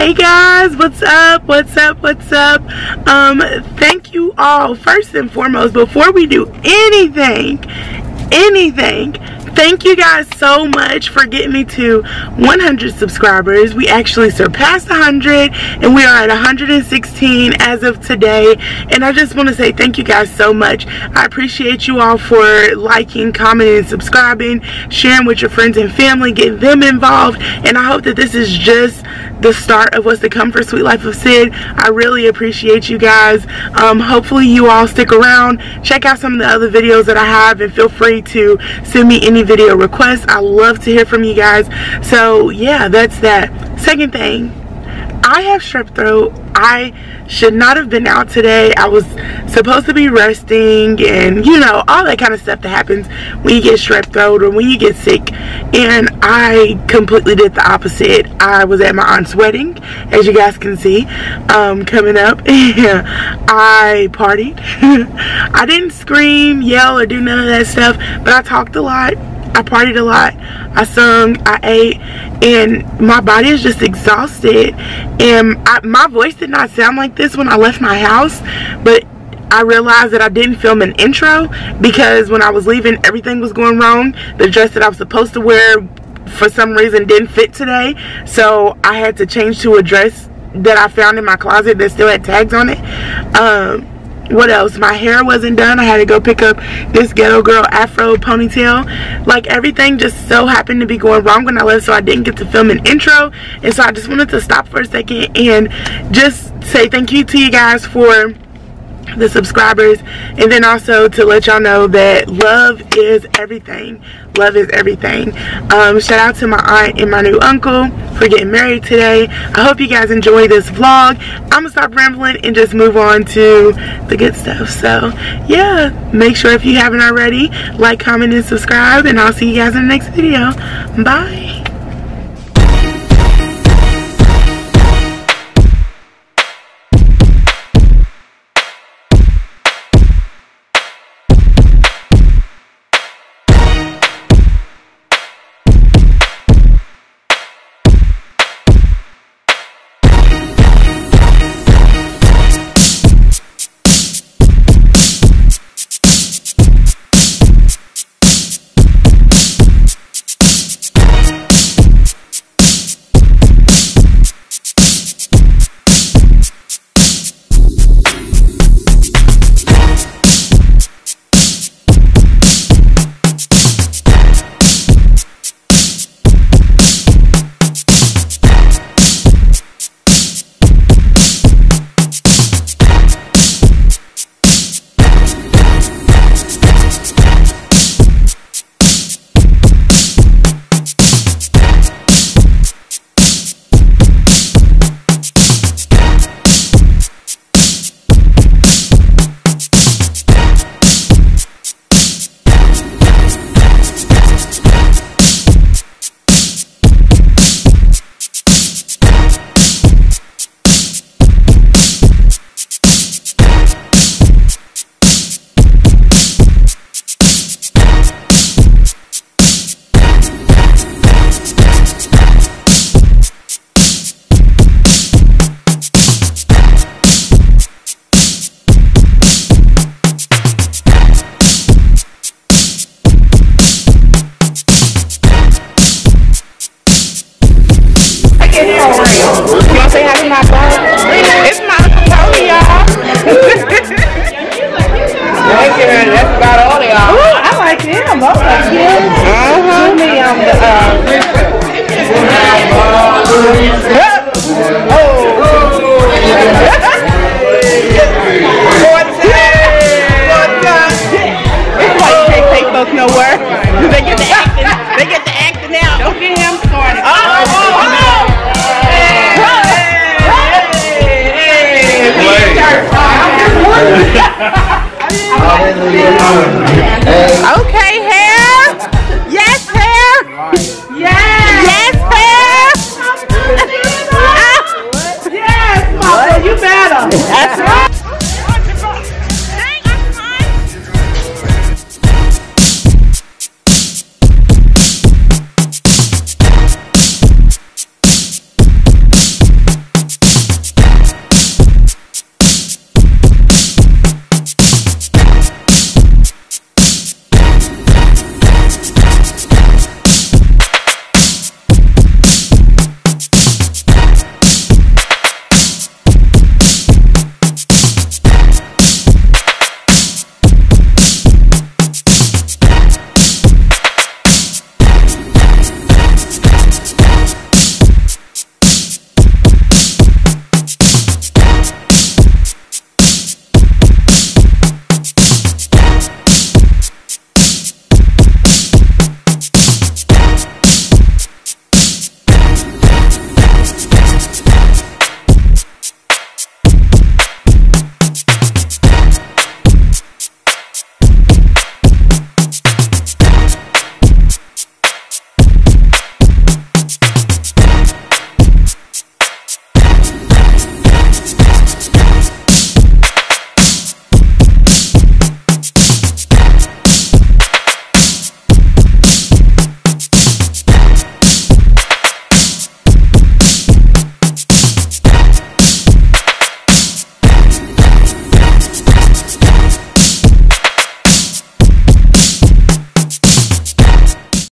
Hey guys, what's up? What's up? What's up? Um, thank you all first and foremost before we do anything, anything thank you guys so much for getting me to 100 subscribers. We actually surpassed 100 and we are at 116 as of today. And i just want to say thank you guys so much. I appreciate you all for liking commenting subscribing sharing with your friends and family getting them involved. And i hope that this is just the start of what's to come for sweet life of Syd. I really appreciate you guys. Um, hopefully you all stick around. Check out some of the other videos that i have and feel free to send me any video requests i love to hear from you guys so yeah that's that second thing I have strep throat. I should not have been out today. I was supposed to be resting and you know, all that kind of stuff that happens when you get strep throat or when you get sick. And I completely did the opposite. I was at my aunt's wedding, as you guys can see, um, coming up. I partied. I didn't scream, yell, or do none of that stuff, but I talked a lot I partied a lot. I sung, I ate, and my body is just exhausted. And I, my voice did not sound like this when I left my house, but I realized that I didn't film an intro because when I was leaving, everything was going wrong. The dress that I was supposed to wear for some reason didn't fit today. So I had to change to a dress that I found in my closet that still had tags on it. Um, what else? My hair wasn't done. I had to go pick up this ghetto girl afro ponytail. Like everything just so happened to be going wrong when i left so i didn't get to film an intro. And so i just wanted to stop for a second and just say thank you to you guys for the subscribers. And then also to let y'all know that love is everything. Love is everything. Um, shout out to my aunt and my new uncle for getting married today. I hope you guys enjoy this vlog. I'm gonna stop rambling and just move on to the good stuff. So yeah make sure if you haven't already like comment and subscribe and i'll see you guys in the next video. Bye You wanna say hi to my boy? It's my Tony, y'all. Thank you, that's about all y'all. Ooh, I like him. I like him. Okay, hair. Yes, hair. Yes. Yes, hair. yes, Mama, you better. That's right.